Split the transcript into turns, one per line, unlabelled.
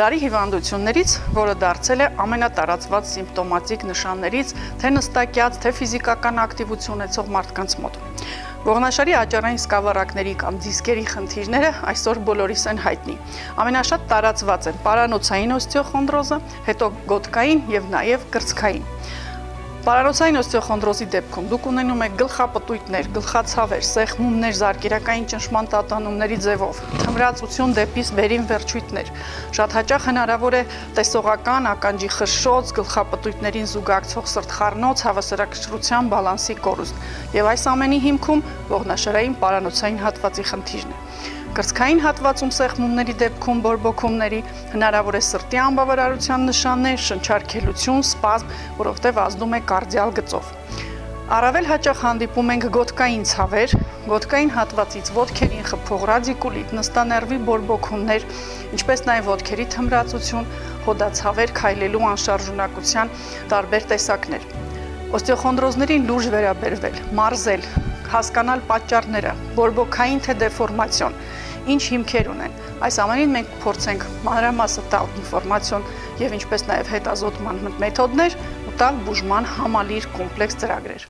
Դարի հիվանդություններից, որը դարձել է ամենատարածված սիմպտոմատիկ նշաններից թե նստակյաց, թե ֆիզիկական ակտիվություն ունեցող մարդկանց մոտ։ Ողնաշարի աճառային սկավառակների կամ դիսկերի խնդիրները այսօր բոլորիս են հայտնի։ Ամենաշատ տարածված են պարանոցային օստեոխոնդրոզը, հետո գոտկային եւ նաև կրծքային։ Պարանոցային օստեոխոնդրոզի դեպքում դուք ունենում եք գլխապտույտներ, գլխացավեր, սեղմումներ, զարկերակային ճնշման տատանումների ձևով, թմրածություն դեպիս վերին վերջույթներ։ Շատ հաճախ հնարավոր է տեսողական ականջի խշշոց, գլխապտույտներին զուգակցող սրտխառնոց, հավասարակշռության բալանսի կորուստ։ Եվ այս ամենի հիմքում ողնաշարային պարանոցային հատվածի խնդիրն է։ Կրծքային հատվածում սեղմումների դեպքում բորբոքումների հնարավոր է սրտի անբավարարության նշաններ, շնչարկելություն, սպազմ, որովհետև ազդում է կարդիալ գծով։ Առավել հաճախ հանդիպում ենք գոտկային ցավեր, գոտկային հատվածից ոտքերին խփող ռադիկուլիտ, նստաներվի բորբոքումներ, ինչպես նաև ոտքերի թմրածություն, հոդացավեր, քայլելու անշարժունակության տարբեր տեսակներ։ Օստեոխոնդրոզներին լուրջ վերաբերվել, մարզել, հասկանալ պատճառները, բորբոքային թե դեֆորմացիոն, ինչ հիմքեր ունեն։ Այս ամենին մենք փորձենք մանրամասը տալ ինֆորմացիոն եւ ինչպես նաեւ հետազոտման մեթոդներ ու տալ բուժման համալիր կոմպլեքս ծրագրեր։